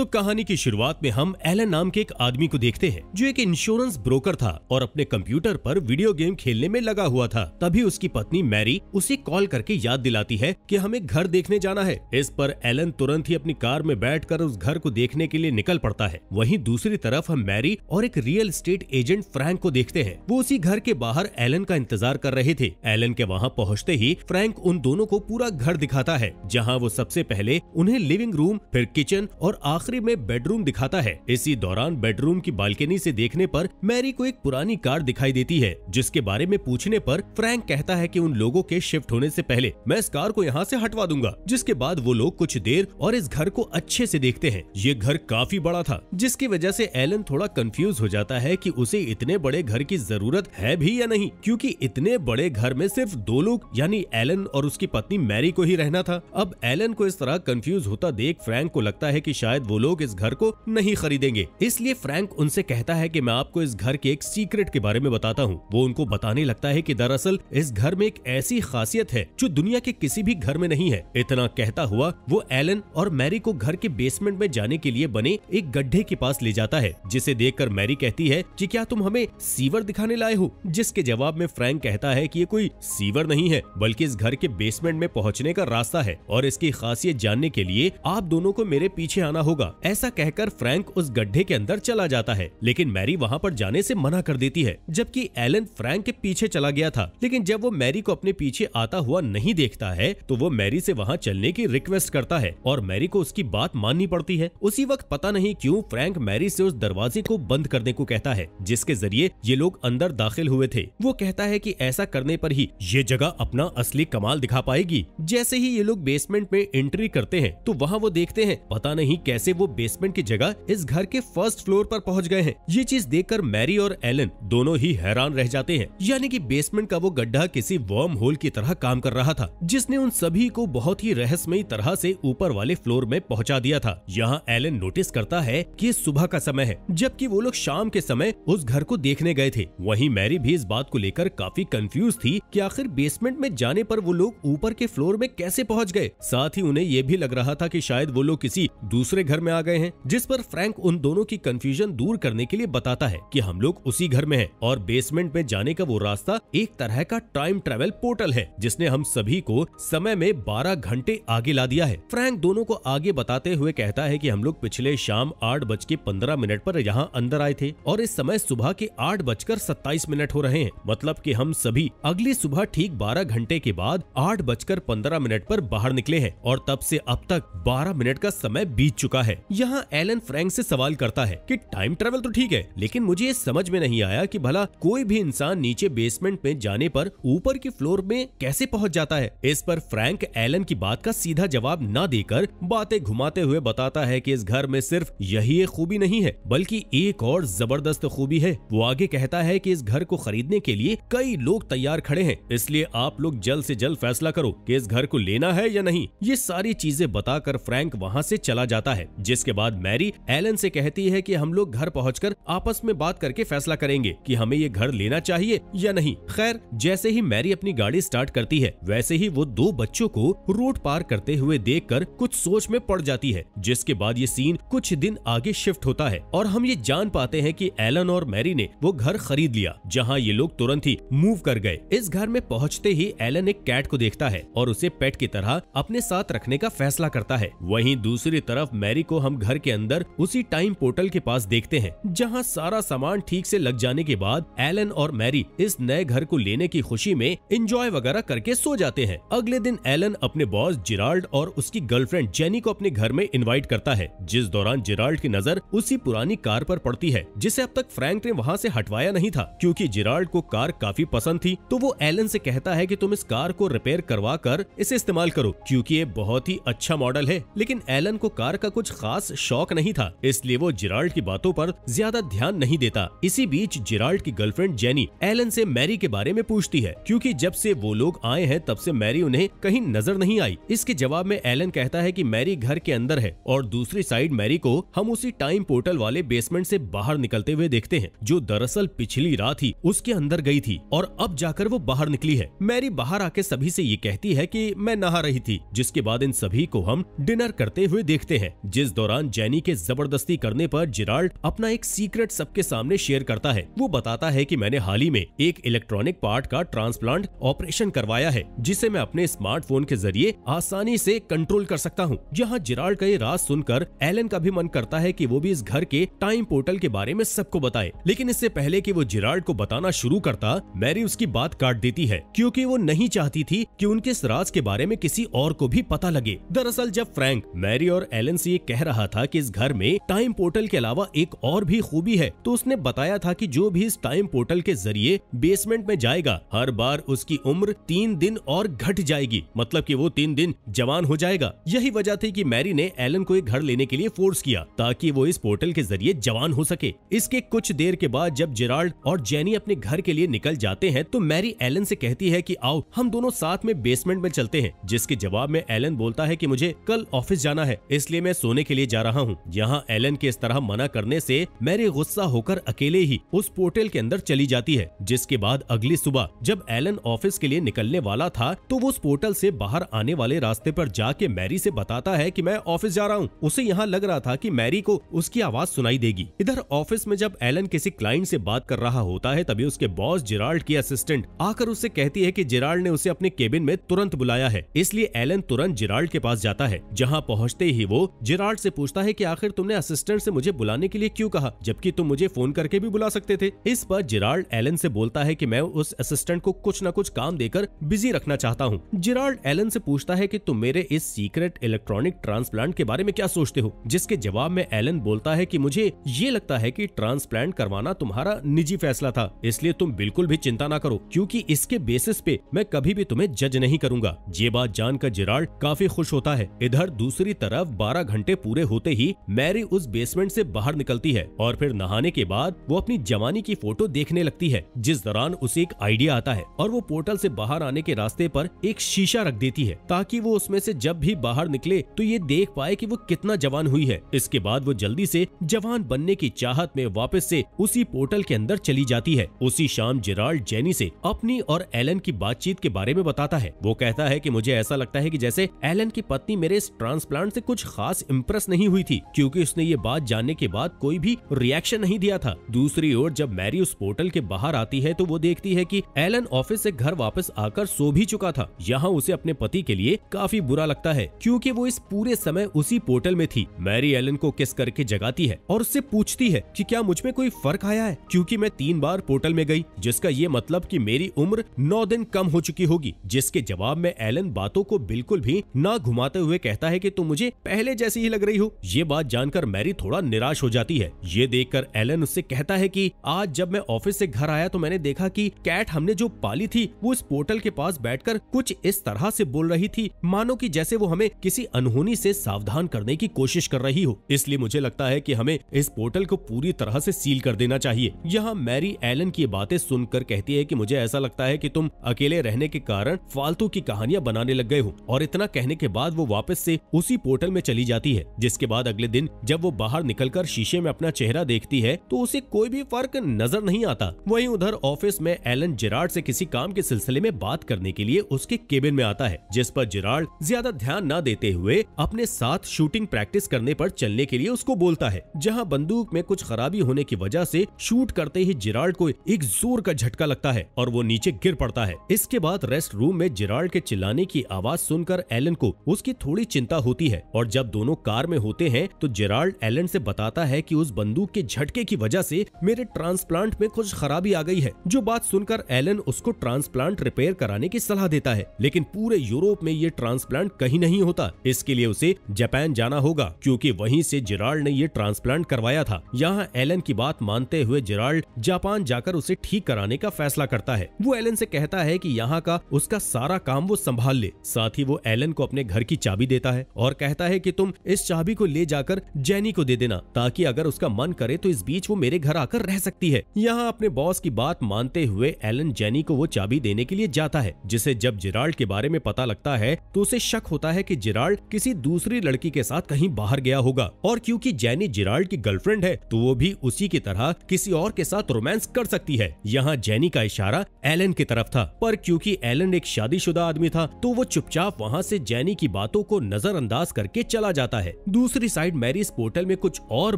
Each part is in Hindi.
तो कहानी की शुरुआत में हम एलन नाम के एक आदमी को देखते हैं, जो एक इंश्योरेंस ब्रोकर था और अपने कंप्यूटर पर वीडियो गेम खेलने में लगा हुआ था। तभी उसकी पत्नी मैरी उसे कॉल करके याद दिलाती है कि हमें घर देखने जाना है। इस पर एलन तुरंत ही अपनी कार में बैठकर उस घर को देखने के लिए निकल पड़ता है। वहीं दूसरी तरफ़ हम मैरी और एक रियल स्टेट एजेंट फ्रैंक को देखते हैं। वो उसी घर के बाहर एलन का इंतज़ार कर रहे थे। एलन के वहाँ पहुँचते ही फ्रैंक उन दोनों को पूरा घर दिखाता है, जहाँ वो सबसे पहले उन्हें लिविंग रूम फिर किचन और आखिरी में बेडरूम दिखाता है। इसी दौरान बेडरूम की बालकनी से देखने पर मैरी को एक पुरानी कार दिखाई देती है, जिसके बारे में पूछने पर फ्रैंक कहता है कि उन लोगों के शिफ्ट होने से पहले मैं इस कार को यहाँ से हटवा दूँगा, जिसके बाद वो लोग कुछ देर और इस घर को अच्छे से देखते हैं। ये घर काफ़ी बड़ा था, जिसकी वजह से एलन थोड़ा कंफ्यूज हो जाता है कि उसे इतने बड़े घर की ज़रूरत है भी या नहीं, क्योंकि इतने बड़े घर में सिर्फ़ दो लोग, यानी एलन और उसकी पत्नी मैरी को ही रहना था। अब एलन को इस तरह कंफ्यूज होता देख फ्रैंक को लगता है कि शायद वो लोग इस घर को नहीं खरीदेंगे। इसलिए फ्रैंक उनसे कहता है कि मैं आपको इस घर के एक सीक्रेट के बारे में बताता हूँ। वो उनको बताने लगता है कि दरअसल इस घर में एक ऐसी खासियत है जो दुनिया के किसी भी घर में नहीं है। इतना कहता हुआ वो एलन और मैरी को घर के बेसमेंट में जाने के लिए बने एक गड्ढे के पास ले जाता है, जिसे देखकर मैरी कहती है कि क्या तुम हमें सीवर दिखाने लाए हो? जिसके जवाब में फ्रैंक कहता है कि ये कोई सीवर नहीं है, बल्कि इस घर के बेसमेंट में पहुँचने का रास्ता है और इसकी खासियत जानने के लिए आप दोनों को मेरे पीछे आना होगा। ऐसा कहकर फ्रैंक उस गड्ढे के अंदर चला जाता है, लेकिन मैरी वहाँ पर जाने से मना कर देती है, जबकि एलन फ्रैंक के पीछे चला गया था। लेकिन जब वो मैरी को अपने पीछे आता हुआ नहीं देखता है तो वो मैरी से वहाँ चलने की रिक्वेस्ट करता है, और मैरी को उसकी बात माननी पड़ती है। उसी वक्त पता नहीं क्यूँ फ्रैंक मैरी से उस दरवाजे को बंद करने को कहता है, जिसके ज़रिए ये लोग अंदर दाखिल हुए थे। वो कहता है कि ऐसा करने पर ही ये जगह अपना असली कमाल दिखा पाएगी। जैसे ही ये लोग बेसमेंट में एंट्री करते हैं तो वहाँ वो देखते हैं, पता नहीं कैसे वो बेसमेंट की जगह इस घर के फ़र्स्ट फ्लोर पर पहुँच गए हैं। ये चीज़ देखकर मैरी और एलन दोनों ही हैरान रह जाते हैं। यानी कि बेसमेंट का वो गड्ढा किसी वर्म होल की तरह काम कर रहा था, जिसने उन सभी को बहुत ही रहस्यमयी तरह से ऊपर वाले फ्लोर में पहुँचा दिया था। यहाँ एलन नोटिस करता है कि सुबह का समय है, जबकि वो लोग शाम के समय उस घर को देखने गए थे। वहीं मैरी भी इस बात को लेकर काफ़ी कंफ्यूज थी कि आखिर बेसमेंट में जाने पर वो लोग ऊपर के फ्लोर में कैसे पहुँच गए। साथ ही उन्हें ये भी लग रहा था कि शायद वो लोग किसी दूसरे घर में आ गए हैं, जिस पर फ्रैंक उन दोनों की कंफ्यूजन दूर करने के लिए बताता है कि हम लोग उसी घर में हैं और बेसमेंट में जाने का वो रास्ता एक तरह का टाइम ट्रेवल पोर्टल है, जिसने हम सभी को समय में 12 घंटे आगे ला दिया है। फ्रैंक दोनों को आगे बताते हुए कहता है की हम लोग पिछले शाम आठ बज के पंद्रह मिनट पर यहाँ अंदर आए थे और इस समय सुबह के आठ बजकर सत्ताईस मिनट हो रहे हैं मतलब की हम सभी अगली सुबह ठीक बारह घंटे के बाद आठ बजकर पंद्रह मिनट पर बाहर निकले हैं और तब से अब तक बारह मिनट का समय बीत चुका है। यहाँ एलन फ्रैंक से सवाल करता है कि टाइम ट्रेवल तो ठीक है, लेकिन मुझे ये समझ में नहीं आया कि भला कोई भी इंसान नीचे बेसमेंट में जाने पर ऊपर की फ्लोर में कैसे पहुँच जाता है। इस पर फ्रैंक एलन की बात का सीधा जवाब न देकर बातें घुमाते हुए बताता है कि इस घर में सिर्फ़ यही एक खूबी नहीं है, बल्कि एक और ज़बरदस्त खूबी है। वो आगे कहता है की इस घर को खरीदने के लिए कई लोग तैयार खड़े हैं, इसलिए आप लोग जल्द से जल्द फैसला करो कि इस घर को लेना है या नहीं। ये सारी चीज़ें बताकर फ्रैंक वहाँ से चला जाता है। जिसके बाद मैरी एलन से कहती है कि हम लोग घर पहुंचकर आपस में बात करके फैसला करेंगे कि हमें ये घर लेना चाहिए या नहीं। खैर, जैसे ही मैरी अपनी गाड़ी स्टार्ट करती है, वैसे ही वो दो बच्चों को रोड पार करते हुए देख कर कुछ सोच में पड़ जाती है, जिसके बाद ये सीन कुछ दिन आगे शिफ्ट होता है और हम ये जान पाते हैं की एलन और मैरी ने वो घर खरीद लिया, जहाँ ये लोग तुरंत ही मूव कर गए। इस घर में पहुँचते ही एलन एक कैट को देखता है और उसे पेट की तरह अपने साथ रखने का फैसला करता है। वहीं दूसरी तरफ़ मैरी को हम घर के अंदर उसी टाइम पोर्टल के पास देखते हैं, जहाँ सारा सामान ठीक से लग जाने के बाद एलन और मैरी इस नए घर को लेने की खुशी में एंजॉय वगैरह करके सो जाते हैं। अगले दिन एलन अपने बॉस जिराल्ड और उसकी गर्लफ्रेंड जेनी को अपने घर में इन्वाइट करता है, जिस दौरान जिराल्ड की नज़र उसी पुरानी कार पर पड़ती है, जिसे अब तक फ्रैंक ने वहाँ से हटवाया नहीं था। क्योंकि जिराल्ड को कार काफ़ी पसंद थी तो वो एलन से कहता है कि तुम इस कार को रिपेयर करवा कर इसे इस्तेमाल करो, क्योंकि ये बहुत ही अच्छा मॉडल है। लेकिन एलन को कार का कुछ खास शौक नहीं था, इसलिए वो जिराल्ड की बातों पर ज़्यादा ध्यान नहीं देता। इसी बीच जिराल्ड की गर्लफ्रेंड जेनी एलन से मैरी के बारे में पूछती है, क्योंकि जब से वो लोग आए हैं, तब से मैरी उन्हें कहीं नज़र नहीं आई। इसके जवाब में एलन कहता है कि मैरी घर के अंदर है, और दूसरी साइड मैरी को हम उसी टाइम पोर्टल वाले बेसमेंट से बाहर निकलते हुए देखते हैं, जो दरअसल पिछली रात ही उसके अंदर गई थी, और अब जाकर वो बाहर निकली है। मैरी बाहर आके सभी से ये कहती है कि मैं नहा रही थी, जिसके बाद इन सभी को हम डिनर करते हुए देखते हैं, जिस जिस दौरान जेनी के ज़बरदस्ती करने पर जिराल्ड अपना एक सीक्रेट सबके सामने शेयर करता है। वो बताता है कि मैंने हाल ही में एक इलेक्ट्रॉनिक पार्ट का ट्रांसप्लांट ऑपरेशन करवाया है, जिसे मैं अपने स्मार्टफ़ोन के ज़रिए आसानी से कंट्रोल कर सकता हूँ। जहाँ जिराल्ड का ये राज सुनकर एलन का भी मन करता है कि वो भी इस घर के टाइम पोर्टल के बारे में सबको बताए। लेकिन इससे पहले कि वो जिराल्ड को बताना शुरू करता, मैरी उसकी बात काट देती है, क्योंकि वो नहीं चाहती थी कि उनके इस राज के बारे में किसी और को भी पता लगे। दरअसल जब फ्रैंक, मैरी और एलन से कह रहा था कि इस घर में टाइम पोर्टल के अलावा एक और भी खूबी है। तो उसने बताया था कि जो भी इस टाइम पोर्टल के ज़रिए बेसमेंट में जाएगा, हर बार उसकी उम्र तीन दिन और घट जाएगी। मतलब कि वो तीन दिन जवान हो जाएगा। यही वजह थी कि मैरी ने एलन को एक घर लेने के लिए फोर्स किया, ताकि वो इस पोर्टल के ज़रिए जवान हो सके। इसके कुछ देर के बाद जब जेराल्ड और जेनी अपने घर के लिए निकल जाते हैं तो मैरी एलन से कहती है कि, आओ, हम दोनों साथ में बेसमेंट में चलते हैं। जिसके जवाब में एलन बोलता है कि, मुझे कल ऑफ़िस जाना है, इसलिए मैं सोने के लिए जा रहा हूँ। यहाँ एलन के इस तरह मना करने से मैरी गुस्सा होकर अकेले ही उस पोर्टल के अंदर चली जाती है, जिसके बाद अगली सुबह जब एलन ऑफ़िस के लिए निकलने वाला था तो वो उस पोर्टल से बाहर आने वाले रास्ते पर जाके मैरी से बताता है कि मैं ऑफ़िस जा रहा हूँ। उसे यहाँ लग रहा था कि मैरी को उसकी आवाज़ सुनाई देगी। इधर ऑफ़िस में जब एलन किसी क्लाइंट से बात कर रहा होता है, तभी उसके बॉस जिराल्ड की असिस्टेंट आकर उससे कहती है कि जिराल्ड ने उसे अपने केबिन में तुरंत बुलाया है। इसलिए एलन तुरंत जिराल्ड के पास जाता है, जहाँ पहुँचते ही वो जिराल्ड से पूछता है की आखिर तुमने असिस्टेंट से मुझे बुलाने के लिए क्यों कहा? जबकि तुम मुझे फ़ोन करके भी बुला सकते थे। इस पर जिराल्ड एलन से बोलता है कि मैं उस असिस्टेंट को कुछ न कुछ काम देकर बिज़ी रखना चाहता हूँ। जिराल्ड एलन से पूछता है कि तुम मेरे इस सीक्रेट इलेक्ट्रॉनिक ट्रांसप्लांट के बारे में क्या सोचते हो? जिसके जवाब में एलन बोलता है की मुझे ये लगता है की ट्रांसप्लांट करवाना तुम्हारा निजी फैसला था। इसलिए तुम बिल्कुल भी चिंता न करो, क्यूँकी इसके बेसिस पे मैं कभी भी तुम्हें जज नहीं करूँगा। ये बात जानकर जिराल्ड काफ़ी खुश होता है। इधर दूसरी तरफ़ 12 घंटे पूरे होते ही मैरी उस बेसमेंट से बाहर निकलती है और फिर नहाने के बाद वो अपनी जवानी की फ़ोटो देखने लगती है, जिस दौरान उसे एक आइडिया आता है और वो पोर्टल से बाहर आने के रास्ते पर एक शीशा रख देती है, ताकि वो उसमें से जब भी बाहर निकले तो ये देख पाए कि वो कितना जवान हुई है। इसके बाद वो जल्दी से जवान बनने की चाहत में वापस से उसी पोर्टल के अंदर चली जाती है। उसी शाम जिराल्ड जेनी से अपनी और एलन की बातचीत के बारे में बताता है। वो कहता है कि मुझे ऐसा लगता है कि जैसे एलन की पत्नी मेरे इस ट्रांसप्लांट से कुछ खास इम्प्रेस नहीं हुई थी, क्योंकि उसने ये बात जानने के बाद कोई भी रिएक्शन नहीं दिया था। दूसरी ओर, जब मैरी उस पोर्टल के बाहर आती है तो वो देखती है कि एलन ऑफ़िस से घर वापस आकर सो भी चुका था। यहाँ उसे अपने पति के लिए काफ़ी बुरा लगता है, क्योंकि वो इस पूरे समय उसी पोर्टल में थी। मैरी एलन को किस करके जगाती है और उससे पूछती है कि क्या मुझमें कोई फ़र्क आया है? क्योंकि मैं तीन बार पोर्टल में गई, जिसका ये मतलब कि मेरी उम्र नौ दिन कम हो चुकी होगी, जिसके जवाब में एलन बातों को बिल्कुल भी ना घुमाते हुए कहता है कि तुम मुझे पहले जैसी ही लग रही हो। ये बात जानकर मैरी थोड़ा निराश हो जाती है। ये देखकर एलन उससे कहता है कि आज जब मैं ऑफ़िस से घर आया तो मैंने देखा कि कैट हमने जो पाली थी, वो इस पोर्टल के पास बैठकर कुछ इस तरह से बोल रही थी। मानो कि जैसे वो हमें किसी अनहोनी से सावधान करने की कोशिश कर रही हो। इसलिए मुझे लगता है कि हमें इस पोर्टल को पूरी तरह से सील कर देना चाहिए। यहाँ मैरी एलन की बातें सुनकर कहती है कि मुझे ऐसा लगता है कि तुम अकेले रहने के कारण फालतू की कहानियाँ बनाने लग गए हो और इतना कहने के बाद वो वापस से उसी पोर्टल में चली जाती है। जिसके बाद अगले दिन जब वो बाहर निकलकर शीशे में अपना चेहरा देखती है तो उसे कोई भी फ़र्क नज़र नहीं आता। वहीं उधर ऑफ़िस में एलन जिराल्ड से किसी काम के सिलसिले में बात करने के लिए उसके केबिन में आता है, जिस पर जिराल्ड ज़्यादा ध्यान न देते हुए अपने साथ शूटिंग प्रैक्टिस करने पर चलने के लिए उसको बोलता है, जहाँ बंदूक में कुछ खराबी होने की वजह से शूट करते ही जिराल्ड को एक ज़ोर का झटका लगता है और वो नीचे गिर पड़ता है। इसके बाद रेस्ट रूम में जिराल्ड के चिल्लाने की आवाज़ सुनकर एलन को उसकी थोड़ी चिंता होती है और जब दोनों कार में होते हैं तो जिराल्ड एलन से बताता है कि उस बंदूक के झटके की वजह से मेरे ट्रांसप्लांट में कुछ खराबी आ गई है। जो बात सुनकर एलन उसको ट्रांसप्लांट रिपेयर कराने की सलाह देता है, लेकिन पूरे यूरोप में ये ट्रांसप्लांट कहीं नहीं होता। इसके लिए उसे जापान जाना होगा, क्योंकि वहीं से जिराल्ड ने ये ट्रांसप्लांट करवाया था। यहाँ एलन की बात मानते हुए जिराल्ड जापान जाकर उसे ठीक कराने का फैसला करता है। वो एलन से कहता है कि यहाँ का उसका सारा काम वो संभाल ले, साथ ही वो एलन को अपने घर की चाबी देता है और कहता है कि तुम इस चाबी को ले जाकर जेनी को दे देना, ताकि अगर उसका मन करे तो इस बीच वो मेरे घर आकर रह सकती है। यहाँ अपने बॉस की बात मानते हुए एलन जैनी को वो चाबी देने के लिए जाता है, जिसे जब जिराल्ड के बारे में पता लगता है तो उसे शक होता है कि जिराल्ड किसी दूसरी लड़की के साथ कहीं बाहर गया होगा। और क्यूँकी जैनी जिराल्ड की गर्लफ्रेंड है तो वो भी उसी की तरह किसी और के साथ रोमांस कर सकती है। यहाँ जैनी का इशारा एलन की तरफ़ था। पर क्योंकि एलन एक शादीशुदा आदमी था तो वो चुपचाप वहाँ से जैनी की बातों को नजरअंदाज करके चला जाता है। है। दूसरी साइड मैरी इस पोर्टल में कुछ और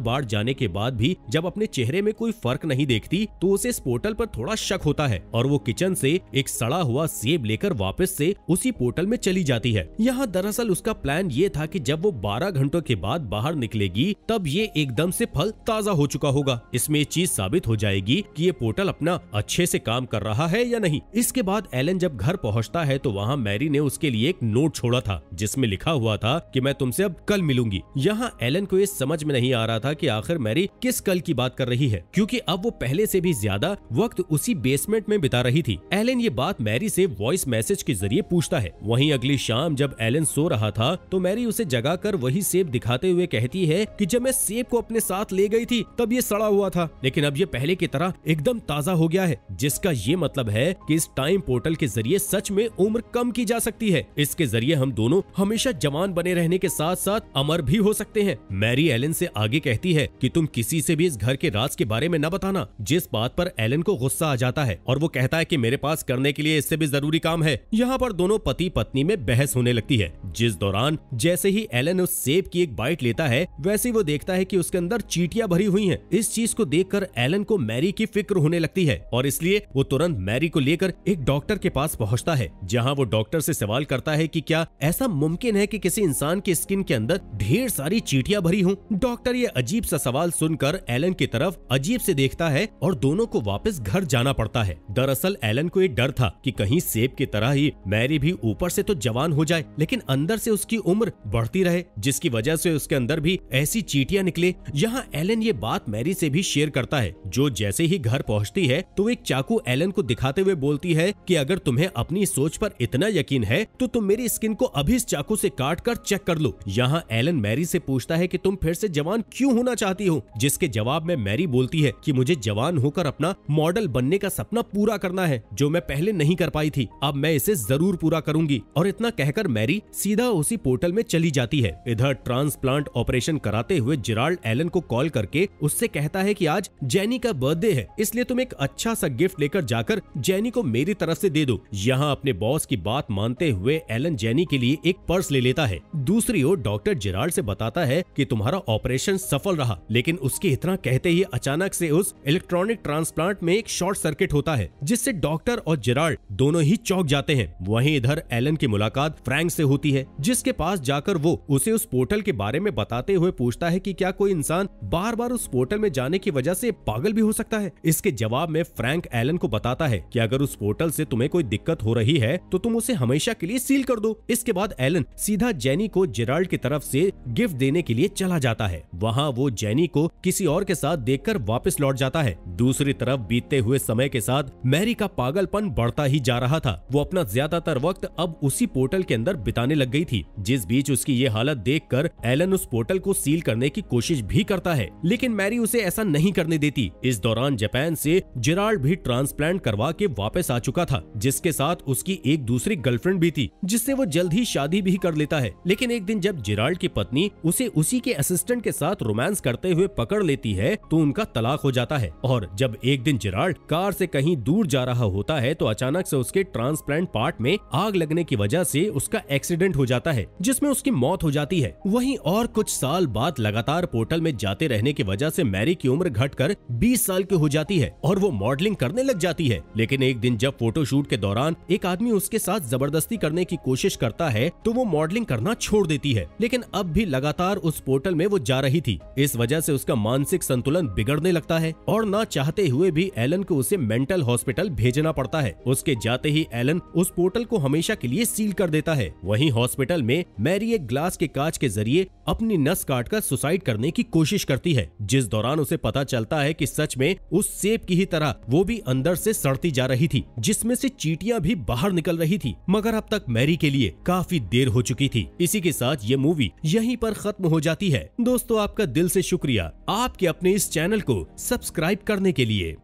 बार जाने के बाद भी जब अपने चेहरे में कोई फ़र्क नहीं देखती तो उसे इस पोर्टल पर थोड़ा शक होता है और वो किचन से एक सड़ा हुआ सेब लेकर वापस से उसी पोर्टल में चली जाती है। यहाँ दरअसल उसका प्लान ये था कि जब वो 12 घंटों के बाद बाहर निकलेगी, तब ये एकदम से फल ताज़ा हो चुका होगा। इसमें चीज़ साबित हो जाएगी कि ये पोर्टल अपना अच्छे से काम कर रहा है या नहीं। इसके बाद एलन जब घर पहुँचता है तो वहाँ मैरी ने उसके लिए एक नोट छोड़ा था, जिसमें लिखा हुआ था कि मैं तुमसे अब कल मिलूँगी यहाँ एलन को ये समझ में नहीं आ रहा था कि आखिर मैरी किस कल की बात कर रही है, क्योंकि अब वो पहले से भी ज़्यादा वक्त उसी बेसमेंट में बिता रही थी। एलन ये बात मैरी से वॉइस मैसेज के ज़रिए पूछता है। वहीं अगली शाम जब एलन सो रहा था तो मैरी उसे जगा कर वही सेब दिखाते हुए कहती है कि जब मैं सेब को अपने साथ ले गई थी, तब ये सड़ा हुआ था। लेकिन अब ये पहले की तरह एकदम ताज़ा हो गया है, जिसका ये मतलब है कि इस टाइम पोर्टल के ज़रिए सच में उम्र कम की जा सकती है। इसके ज़रिए हम दोनों हमेशा जवान बने रहने के साथ साथ अमर भी हो सकते हैं। मैरी एलन से आगे कहती है कि तुम किसी से भी इस घर के राज के बारे में न बताना। जिस बात पर एलन को गुस्सा आ जाता है और वो कहता है कि मेरे पास करने के लिए इससे भी ज़रूरी काम है, यहाँ पर दोनों पति पत्नी में बहस होने लगती है। जिस दौरान जैसे ही एलन उस सेब की एक बाइट लेता है, वैसे वो देखता है की उसके अंदर चीटियाँ भरी हुई है। इस चीज़ को देखकर एलन को मैरी की फ़िक्र होने लगती है और इसलिए वो तुरंत मैरी को लेकर एक डॉक्टर के पास पहुँचता है, जहाँ वो डॉक्टर ऐसी सवाल करता है की क्या ऐसा मुमकिन है कि किसी इंसान की स्किन के अंदर ढेर सारी चीटियाँ भरी हूँ। डॉक्टर ये अजीब सा सवाल सुनकर एलन की तरफ़ अजीब से देखता है और दोनों को वापस घर जाना पड़ता है। दरअसल एलन को ये डर था कि कहीं सेब की तरह ही मैरी भी ऊपर से तो जवान हो जाए, लेकिन अंदर से उसकी उम्र बढ़ती रहे, जिसकी वजह से उसके अंदर भी ऐसी चीटियाँ निकले। यहाँ एलन ये बात मैरी से भी शेयर करता है, जो जैसे ही घर पहुँचती है तो एक चाकू एलन को दिखाते हुए बोलती है की अगर तुम्हें अपनी सोच पर इतना यकीन है तो तुम मेरी स्किन को अभी इस चाकू से काट कर चेक कर लो। यहाँ एलन मैरी से पूछता है कि तुम फिर से जवान क्यों होना चाहती हो? जिसके जवाब में मैरी बोलती है कि मुझे जवान होकर अपना मॉडल बनने का सपना पूरा करना है, जो मैं पहले नहीं कर पाई थी। अब मैं इसे ज़रूर पूरा करूँगी। और इतना कहकर मैरी सीधा उसी पोर्टल में चली जाती है। इधर ट्रांसप्लांट ऑपरेशन कराते हुए जिराल्ड एलन को कॉल करके उससे कहता है की आज जैनी का बर्थडे है, इसलिए तुम एक अच्छा सा गिफ्ट लेकर जाकर जैनी को मेरी तरफ़ से दे दो। यहाँ अपने बॉस की बात मानते हुए एलन जैनी के लिए एक पर्स ले लेता है। दूसरी ओर डॉक्टर जिराल्ड से बताता है कि तुम्हारा ऑपरेशन सफल रहा, लेकिन उसके इतना कहते ही अचानक से उस इलेक्ट्रॉनिक ट्रांसप्लांट में एक शॉर्ट सर्किट होता है, जिससे डॉक्टर और जिराल्ड दोनों ही चौक जाते हैं। वहीं इधर एलन की मुलाकात फ्रैंक से होती है, जिसके पास जाकर वो उसे उस पोर्टल के बारे में बताते हुए पूछता है कि क्या कोई इंसान बार बार उस पोर्टल में जाने की वजह से पागल भी हो सकता है। इसके जवाब में फ्रैंक एलन को बताता है कि अगर उस पोर्टल से तुम्हें कोई दिक्कत हो रही है तो तुम उसे हमेशा के लिए सील कर दो। इसके बाद एलन सीधा जेनी को जेराल्ड की तरफ़ से गिफ्ट देने के लिए चला जाता है। वहाँ वो जेनी को किसी और के साथ देखकर वापस लौट जाता है। दूसरी तरफ़ बीतते हुए समय के साथ मैरी का पागलपन बढ़ता ही जा रहा था। वो अपना ज़्यादातर वक्त अब उसी पोर्टल के अंदर बिताने लग गई थी। जिस बीच उसकी ये हालत देखकर एलन उस पोर्टल को सील करने की कोशिश भी करता है। लेकिन मैरी उसे ऐसा नहीं करने देती। इस दौरान जापान से जिराल्ड भी ट्रांसप्लांट करवा के वापस आ चुका था, जिसके साथ उसकी एक दूसरी गर्लफ्रेंड भी थी, जिससे वो जल्द ही शादी भी कर लेता है। लेकिन एक दिन जब जिराल्ड की पत्नी उसे उसी के असिस्टेंट के साथ रोमांस करते हुए पकड़ लेती है तो उनका तलाक हो जाता है। और जब एक दिन जिराल्ड कार से कहीं दूर जा रहा होता है तो अचानक से उसके ट्रांसप्लांट पार्ट में आग लगने की वजह से उसका एक्सीडेंट हो जाता है, जिसमें उसकी मौत हो जाती है। वहीं और कुछ साल बाद लगातार पोर्टल में जाते रहने की वजह से मैरी की उम्र घटकर 20 साल की हो जाती है, और वो मॉडलिंग करने लग जाती है। लेकिन एक दिन जब फोटोशूट के दौरान एक आदमी उसके साथ ज़बरदस्ती करने की कोशिश करता है तो वो मॉडलिंग करना छोड़ देती है। लेकिन अब भी लगातार उस पोर्टल में वो जा रही थी। इस वजह से उसका मानसिक संतुलन बिगड़ने लगता है और न चाहते हुए भी एलन को उसे मेंटल हॉस्पिटल भेजना पड़ता है। उसके जाते ही एलन उस पोर्टल को हमेशा के लिए सील कर देता है। वहीं हॉस्पिटल में मैरी एक ग्लास के कांच के ज़रिए अपनी नस काट कर सुसाइड करने की कोशिश करती है, जिस दौरान उसे पता चलता है कि सच में उस सेब की ही तरह वो भी अंदर से सड़ती जा रही थी, जिसमें से चीटियाँ भी बाहर निकल रही थी। मगर अब तक मैरी के लिए काफ़ी देर हो चुकी थी। इसी के साथ ये मूवी यहीं पर खत्म हो जाती है। दोस्तों, आपका दिल से शुक्रिया। आपके अपने इस चैनल को सब्सक्राइब करने के लिए।